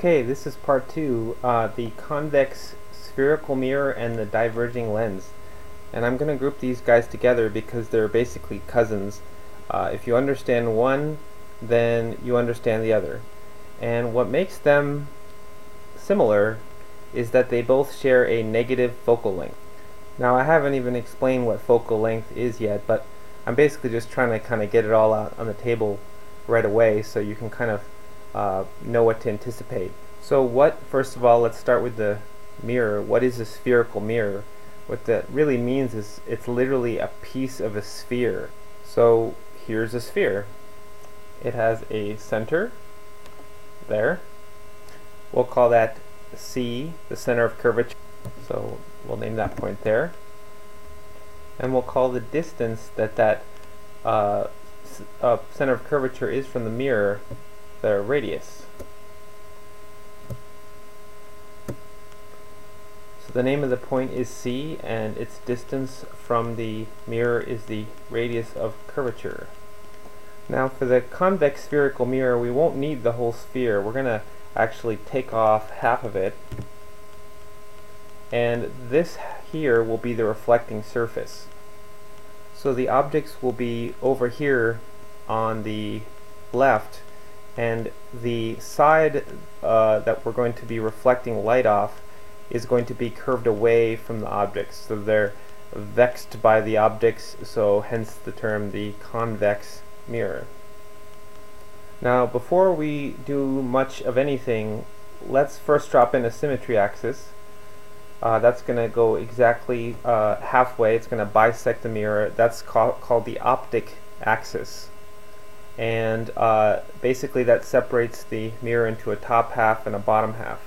Okay, this is part two, uh, the convex spherical mirror and the diverging lens. And I'm going to group these guys together because they're basically cousins. Uh, if you understand one, then you understand the other. And what makes them similar is that they both share a negative focal length. Now I haven't even explained what focal length is yet, but I'm basically just trying to kind of get it all out on the table right away so you can kind of uh, know what to anticipate. So what, first of all, let's start with the mirror. What is a spherical mirror? What that really means is it's literally a piece of a sphere. So here's a sphere. It has a center there. We'll call that C, the center of curvature. So we'll name that point there. And we'll call the distance that that uh, uh, center of curvature is from the mirror the radius. So the name of the point is C and its distance from the mirror is the radius of curvature. Now for the convex spherical mirror we won't need the whole sphere. We're going to actually take off half of it and this here will be the reflecting surface. So the objects will be over here on the left and the side uh, that we're going to be reflecting light off is going to be curved away from the objects. So they're vexed by the objects, so hence the term the convex mirror. Now before we do much of anything, let's first drop in a symmetry axis. Uh, that's going to go exactly uh, halfway. It's going to bisect the mirror. That's ca called the optic axis and uh, basically that separates the mirror into a top half and a bottom half.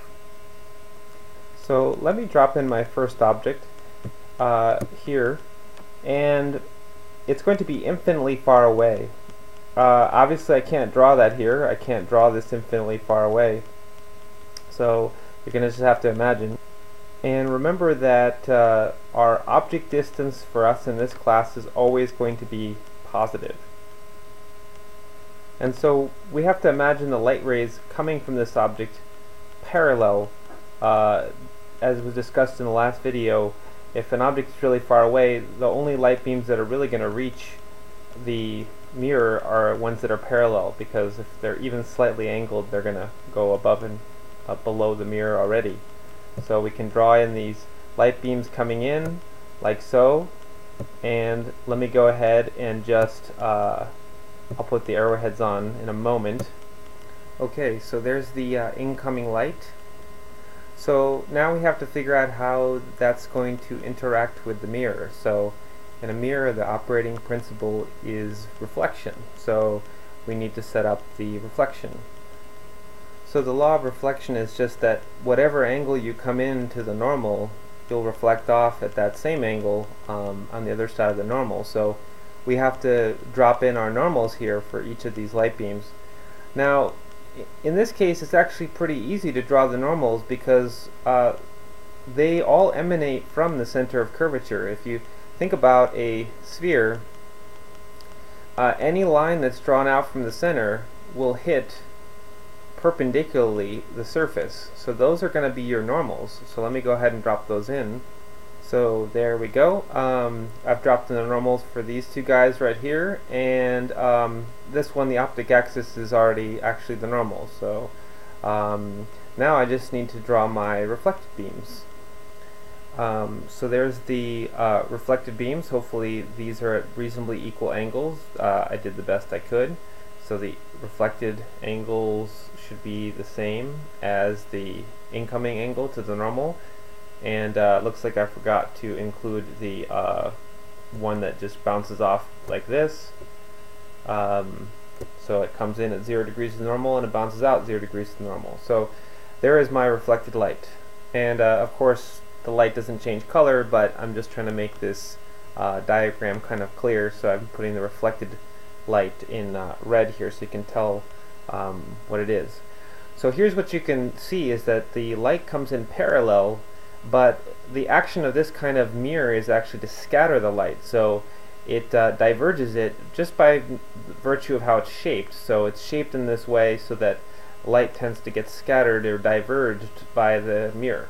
So let me drop in my first object uh, here and it's going to be infinitely far away. Uh, obviously I can't draw that here. I can't draw this infinitely far away. So you're going to just have to imagine. And remember that uh, our object distance for us in this class is always going to be positive. And so we have to imagine the light rays coming from this object parallel. Uh, as was discussed in the last video, if an object is really far away, the only light beams that are really going to reach the mirror are ones that are parallel because if they're even slightly angled, they're going to go above and uh, below the mirror already. So we can draw in these light beams coming in like so and let me go ahead and just uh, I'll put the arrowheads on in a moment. Okay, so there's the uh, incoming light. So now we have to figure out how that's going to interact with the mirror. So in a mirror, the operating principle is reflection. So we need to set up the reflection. So the law of reflection is just that whatever angle you come in to the normal, you'll reflect off at that same angle um, on the other side of the normal. So we have to drop in our normals here for each of these light beams. Now, in this case, it's actually pretty easy to draw the normals because uh, they all emanate from the center of curvature. If you think about a sphere, uh, any line that's drawn out from the center will hit perpendicularly the surface. So those are going to be your normals. So let me go ahead and drop those in. So there we go. Um, I've dropped in the normals for these two guys right here, and um, this one, the optic axis, is already actually the normal. So um, now I just need to draw my reflected beams. Um, so there's the uh, reflected beams. Hopefully these are at reasonably equal angles. Uh, I did the best I could. So the reflected angles should be the same as the incoming angle to the normal and uh, looks like I forgot to include the uh, one that just bounces off like this. Um, so it comes in at 0 degrees to normal and it bounces out 0 degrees to normal. So there is my reflected light. And uh, of course the light doesn't change color but I'm just trying to make this uh, diagram kind of clear. So I'm putting the reflected light in uh, red here so you can tell um, what it is. So here's what you can see is that the light comes in parallel but the action of this kind of mirror is actually to scatter the light so it uh, diverges it just by virtue of how it's shaped so it's shaped in this way so that light tends to get scattered or diverged by the mirror.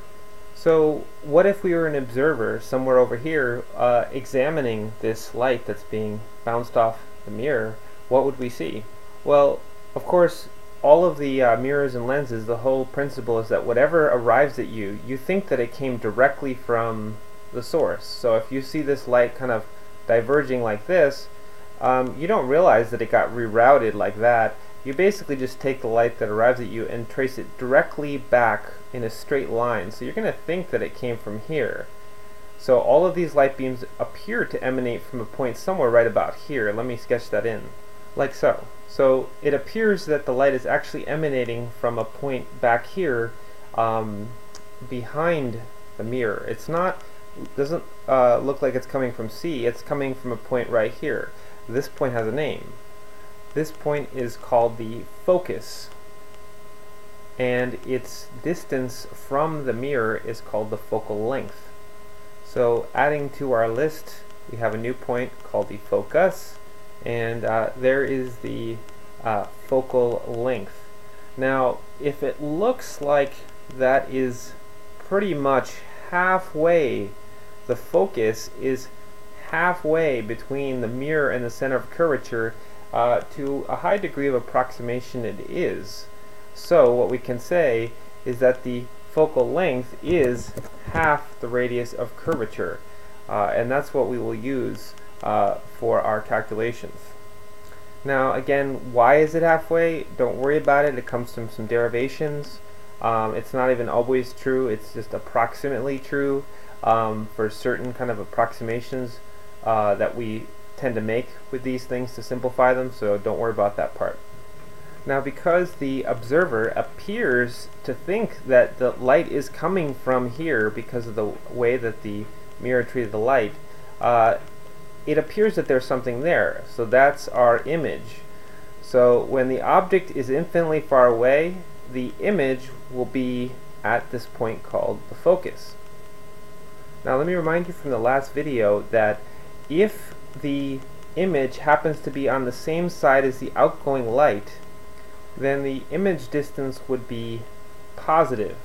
So what if we were an observer somewhere over here uh, examining this light that's being bounced off the mirror, what would we see? Well, of course, all of the uh, mirrors and lenses, the whole principle is that whatever arrives at you, you think that it came directly from the source. So if you see this light kind of diverging like this, um, you don't realize that it got rerouted like that. You basically just take the light that arrives at you and trace it directly back in a straight line. So you're going to think that it came from here. So all of these light beams appear to emanate from a point somewhere right about here. Let me sketch that in, like so. So it appears that the light is actually emanating from a point back here um, behind the mirror. It's not, doesn't uh, look like it's coming from C, it's coming from a point right here. This point has a name. This point is called the focus and its distance from the mirror is called the focal length. So adding to our list we have a new point called the focus and uh, there is the uh, focal length. Now if it looks like that is pretty much halfway the focus is halfway between the mirror and the center of curvature uh, to a high degree of approximation it is. So what we can say is that the focal length is half the radius of curvature uh, and that's what we will use uh, for our calculations. Now again, why is it halfway? Don't worry about it. It comes from some derivations. Um, it's not even always true. It's just approximately true um, for certain kind of approximations uh, that we tend to make with these things to simplify them, so don't worry about that part. Now because the observer appears to think that the light is coming from here because of the way that the mirror treated the light, uh, it appears that there's something there. So that's our image. So when the object is infinitely far away, the image will be at this point called the focus. Now let me remind you from the last video that if the image happens to be on the same side as the outgoing light, then the image distance would be positive.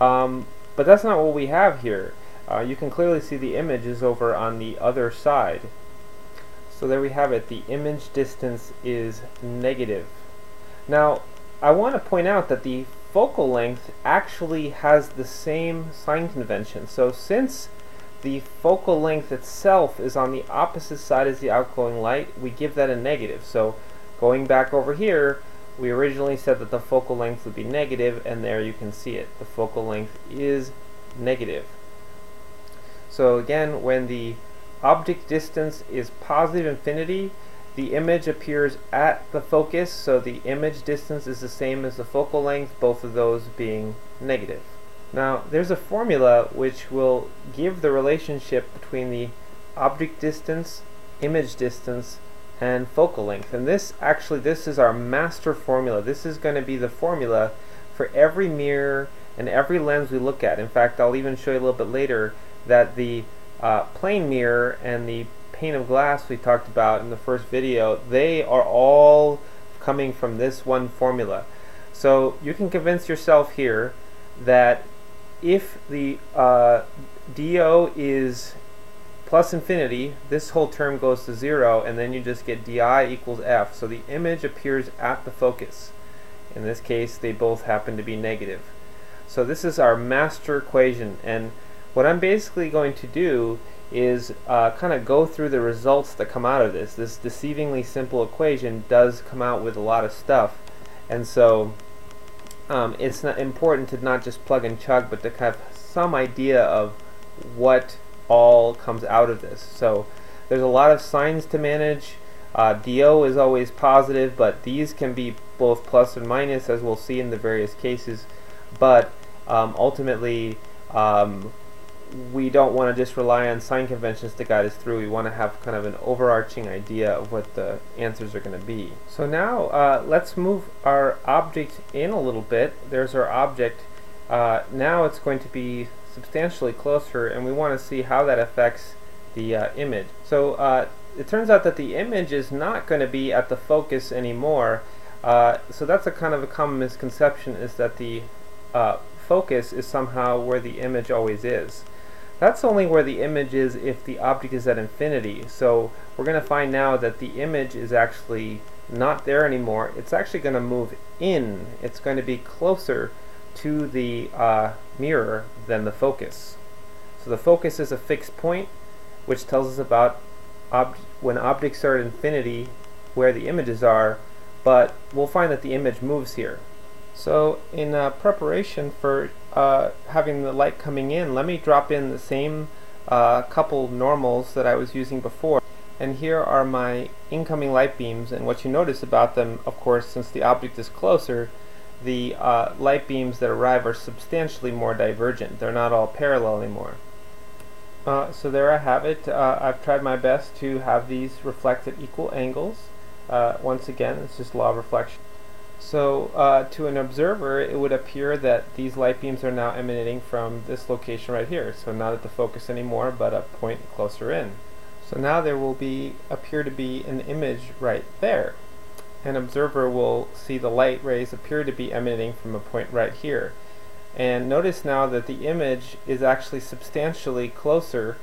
Um, but that's not what we have here. Uh, you can clearly see the image is over on the other side. So there we have it. The image distance is negative. Now, I want to point out that the focal length actually has the same sign convention. So since the focal length itself is on the opposite side as the outgoing light, we give that a negative. So going back over here, we originally said that the focal length would be negative, and there you can see it. The focal length is negative. So again, when the object distance is positive infinity, the image appears at the focus, so the image distance is the same as the focal length, both of those being negative. Now, there's a formula which will give the relationship between the object distance, image distance, and focal length. And this actually, this is our master formula. This is going to be the formula for every mirror and every lens we look at. In fact, I'll even show you a little bit later that the uh, plane mirror and the pane of glass we talked about in the first video, they are all coming from this one formula. So you can convince yourself here that if the uh, DO is plus infinity, this whole term goes to zero, and then you just get di equals f. So the image appears at the focus. In this case, they both happen to be negative. So this is our master equation, and what I'm basically going to do is uh, kind of go through the results that come out of this. This deceivingly simple equation does come out with a lot of stuff, and so um, it's important to not just plug and chug, but to have some idea of what all comes out of this. So there's a lot of signs to manage. Uh, DO is always positive, but these can be both plus and minus, as we'll see in the various cases. But um, ultimately, um, we don't want to just rely on sign conventions to guide us through. We want to have kind of an overarching idea of what the answers are going to be. So now uh, let's move our object in a little bit. There's our object. Uh, now it's going to be substantially closer and we want to see how that affects the uh, image. So uh, it turns out that the image is not going to be at the focus anymore. Uh, so that's a kind of a common misconception is that the uh, focus is somehow where the image always is. That's only where the image is if the object is at infinity. So we're going to find now that the image is actually not there anymore. It's actually going to move in. It's going to be closer to the uh, mirror than the focus. So the focus is a fixed point, which tells us about ob when objects are at infinity, where the images are, but we'll find that the image moves here. So in uh, preparation for uh, having the light coming in, let me drop in the same uh, couple normals that I was using before. And here are my incoming light beams, and what you notice about them, of course, since the object is closer, the uh, light beams that arrive are substantially more divergent. They're not all parallel anymore. Uh, so there I have it. Uh, I've tried my best to have these reflect at equal angles. Uh, once again, it's just law of reflection. So uh, to an observer, it would appear that these light beams are now emanating from this location right here. So not at the focus anymore, but a point closer in. So now there will be appear to be an image right there. An observer will see the light rays appear to be emanating from a point right here. And notice now that the image is actually substantially closer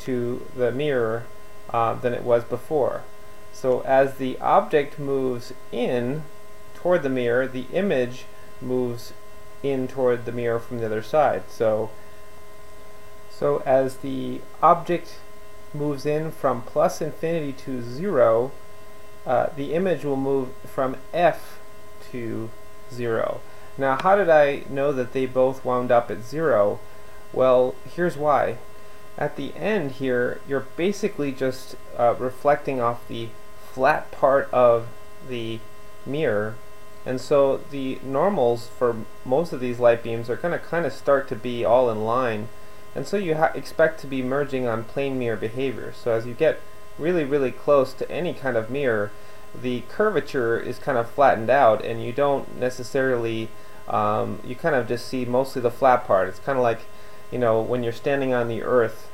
to the mirror uh, than it was before. So as the object moves in toward the mirror, the image moves in toward the mirror from the other side. So, so as the object moves in from plus infinity to zero, uh, the image will move from f to zero. Now, how did I know that they both wound up at zero? Well, here's why. At the end here, you're basically just uh, reflecting off the flat part of the mirror and so the normals for most of these light beams are going to kind of start to be all in line. And so you expect to be merging on plane mirror behavior. So as you get really really close to any kind of mirror the curvature is kind of flattened out and you don't necessarily um, you kind of just see mostly the flat part. It's kind of like you know when you're standing on the earth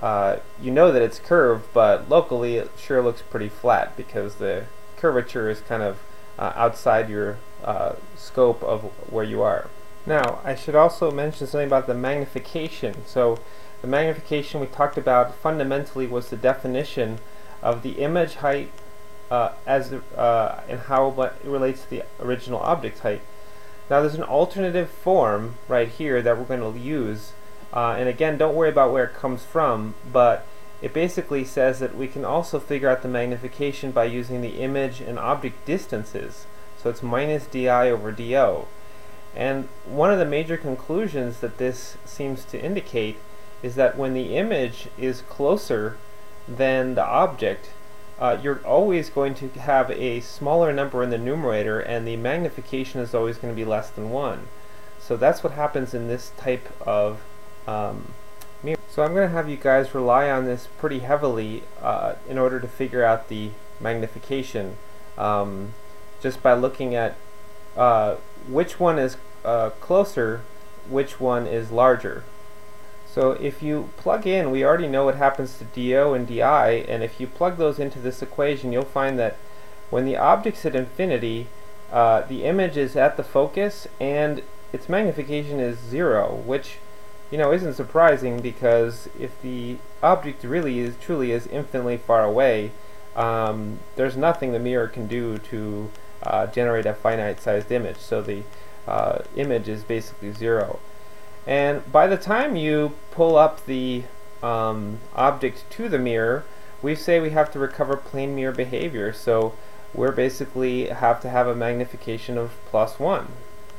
uh, you know that it's curved but locally it sure looks pretty flat because the curvature is kind of uh, outside your uh, scope of where you are. Now, I should also mention something about the magnification. So, the magnification we talked about fundamentally was the definition of the image height uh, as uh, and how it relates to the original object height. Now, there's an alternative form right here that we're going to use. Uh, and again, don't worry about where it comes from, but it basically says that we can also figure out the magnification by using the image and object distances. So it's minus di over do. And one of the major conclusions that this seems to indicate is that when the image is closer than the object, uh, you're always going to have a smaller number in the numerator and the magnification is always going to be less than 1. So that's what happens in this type of um, so I'm going to have you guys rely on this pretty heavily uh, in order to figure out the magnification um, just by looking at uh, which one is uh, closer, which one is larger. So if you plug in, we already know what happens to DO and DI, and if you plug those into this equation, you'll find that when the object's at infinity, uh, the image is at the focus, and its magnification is zero, which you know, isn't surprising because if the object really is truly is infinitely far away, um, there's nothing the mirror can do to uh, generate a finite-sized image. So the uh, image is basically zero. And by the time you pull up the um, object to the mirror, we say we have to recover plane mirror behavior. So we're basically have to have a magnification of plus one.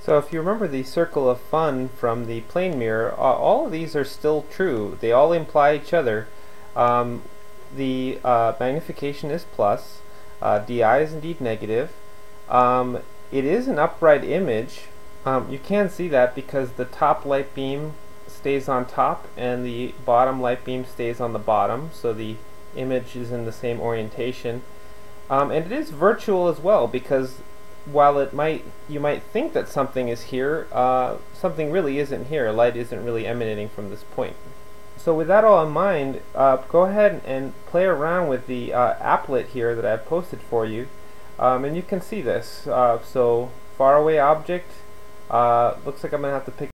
So if you remember the circle of fun from the plane mirror, all of these are still true. They all imply each other. Um, the uh, magnification is plus, uh, di is indeed negative. Um, it is an upright image. Um, you can see that because the top light beam stays on top and the bottom light beam stays on the bottom, so the image is in the same orientation. Um, and it is virtual as well because while it might you might think that something is here, uh, something really isn't here. Light isn't really emanating from this point. So with that all in mind, uh, go ahead and play around with the uh, applet here that I've posted for you. Um, and you can see this. Uh, so far away object, uh, looks like I'm to have to pick